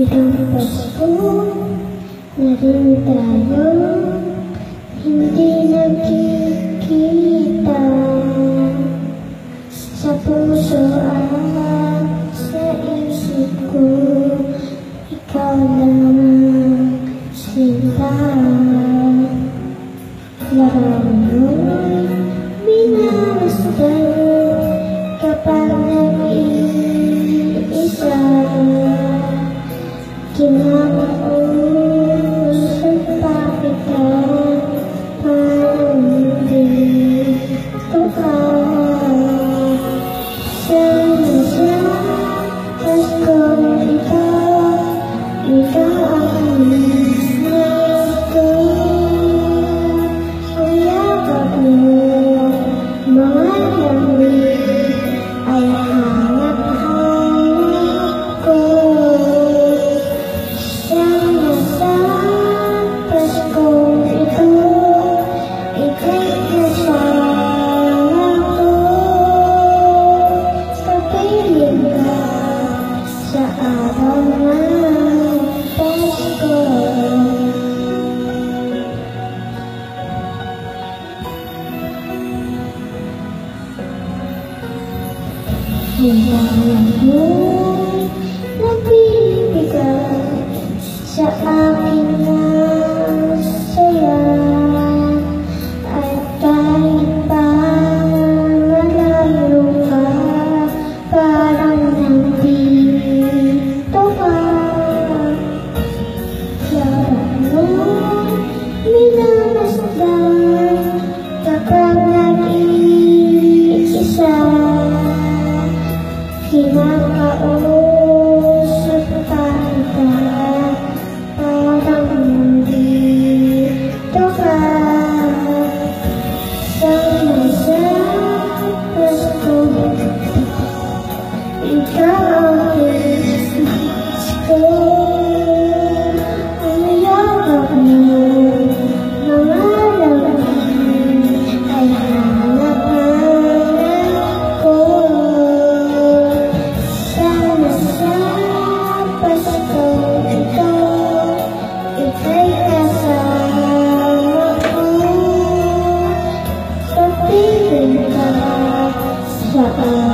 Tidung pasku Dari tayo Hindi nagkita anh Hilalang mo'y nagbibigay sa akin na 嗯